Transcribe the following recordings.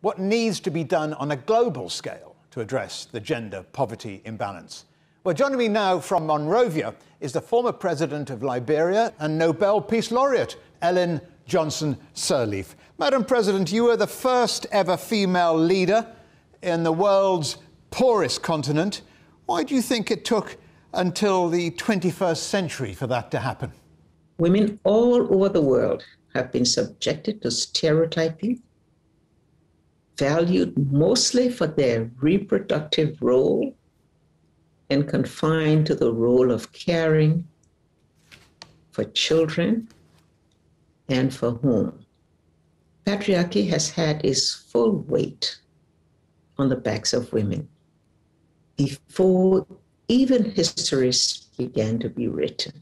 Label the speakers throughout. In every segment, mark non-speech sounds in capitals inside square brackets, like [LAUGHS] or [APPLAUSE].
Speaker 1: what needs to be done on a global scale to address the gender poverty imbalance. Well, joining me now from Monrovia is the former president of Liberia and Nobel Peace Laureate, Ellen Johnson Sirleaf. Madam President, you were the first ever female leader in the world's poorest continent. Why do you think it took until the 21st century for that to happen?
Speaker 2: Women all over the world have been subjected to stereotyping, valued mostly for their reproductive role, and confined to the role of caring for children and for whom. Patriarchy has had its full weight on the backs of women before even histories began to be written.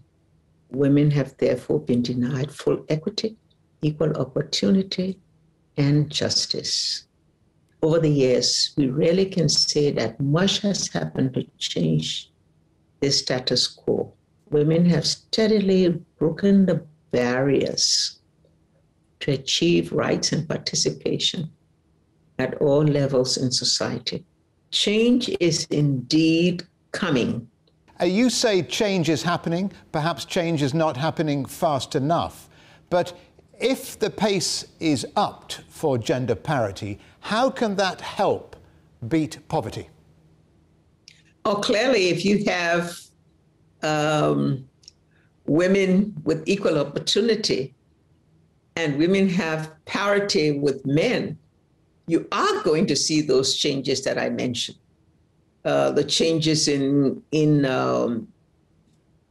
Speaker 2: Women have therefore been denied full equity, equal opportunity, and justice. Over the years, we really can say that much has happened to change the status quo. Women have steadily broken the barriers to achieve rights and participation at all levels in society. Change is indeed coming.
Speaker 1: Uh, you say change is happening. Perhaps change is not happening fast enough. But if the pace is upped for gender parity, how can that help beat poverty?
Speaker 2: Oh, clearly, if you have um, women with equal opportunity and women have parity with men, you are going to see those changes that I mentioned. Uh, the changes in in um,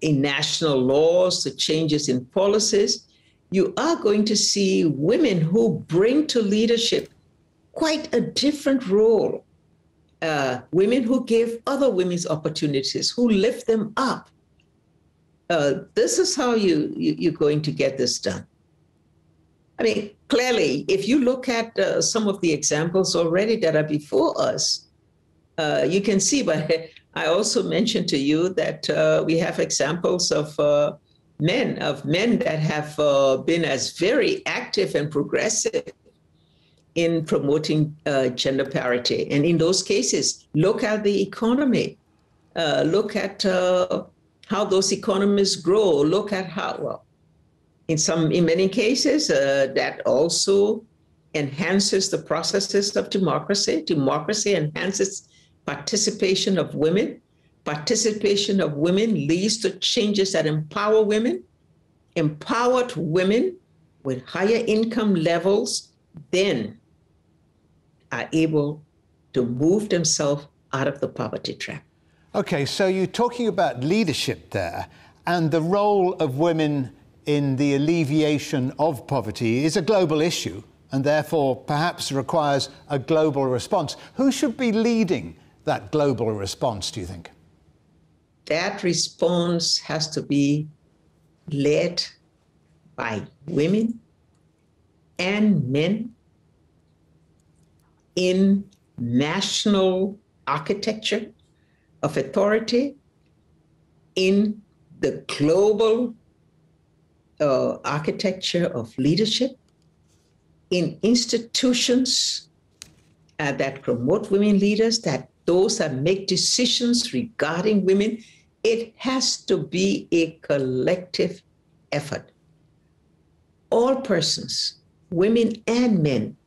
Speaker 2: in national laws, the changes in policies, you are going to see women who bring to leadership quite a different role. Uh, women who give other women's opportunities, who lift them up. Uh, this is how you, you you're going to get this done. I mean, clearly, if you look at uh, some of the examples already that are before us, uh, you can see. But [LAUGHS] I also mentioned to you that uh, we have examples of uh, men, of men that have uh, been as very active and progressive in promoting uh, gender parity. And in those cases, look at the economy. look at how those economies grow. Look at how well in some, in many cases, uh, that also enhances the processes of democracy. Democracy enhances participation of women. Participation of women leads to changes that empower women. Empowered women with higher income levels then are able to move themselves out of the poverty trap.
Speaker 1: Okay, so you're talking about leadership there and the role of women in the alleviation of poverty is a global issue and therefore perhaps requires a global response. Who should be leading that global response, do you think?
Speaker 2: That response has to be led by women and men in national architecture of authority in the global uh, architecture of leadership in institutions uh, that promote women leaders, that those that make decisions regarding women, it has to be a collective effort. All persons, women and men,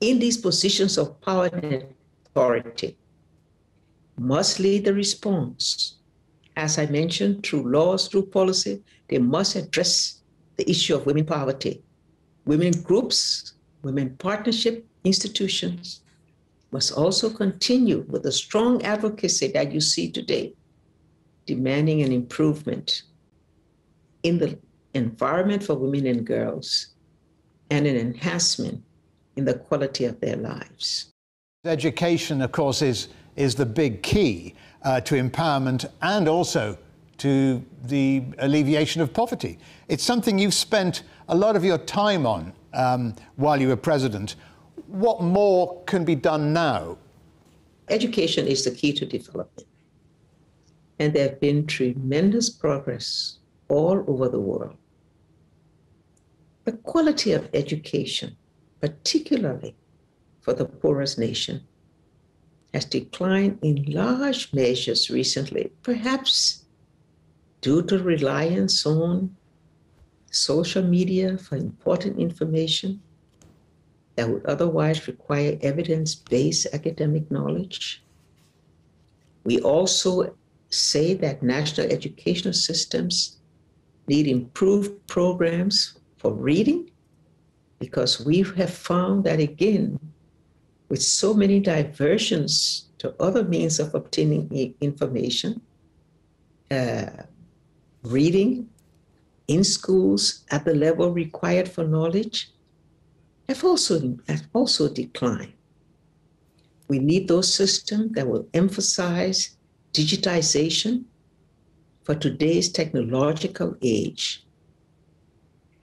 Speaker 2: in these positions of power and authority must lead the response. As I mentioned, through laws, through policy, they must address the issue of women poverty. Women groups, women partnership institutions must also continue with the strong advocacy that you see today, demanding an improvement in the environment for women and girls and an enhancement in the quality of their lives.
Speaker 1: Education, of course, is, is the big key uh, to empowerment and also to the alleviation of poverty. It's something you've spent a lot of your time on um, while you were president. What more can be done now?
Speaker 2: Education is the key to development. And there have been tremendous progress all over the world. The quality of education, particularly for the poorest nation has declined in large measures recently, perhaps due to reliance on social media for important information that would otherwise require evidence based academic knowledge. We also say that national educational systems need improved programs for reading because we have found that again, with so many diversions to other means of obtaining information, uh, reading in schools at the level required for knowledge have also, have also declined. We need those systems that will emphasize digitization for today's technological age.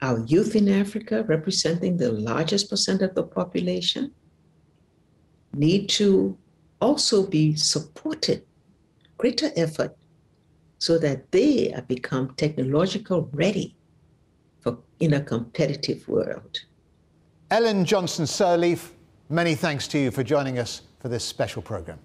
Speaker 2: Our youth in Africa, representing the largest percent of the population, need to also be supported, greater effort, so that they become technological ready for in a competitive world.
Speaker 1: Ellen Johnson Sirleaf, many thanks to you for joining us for this special program.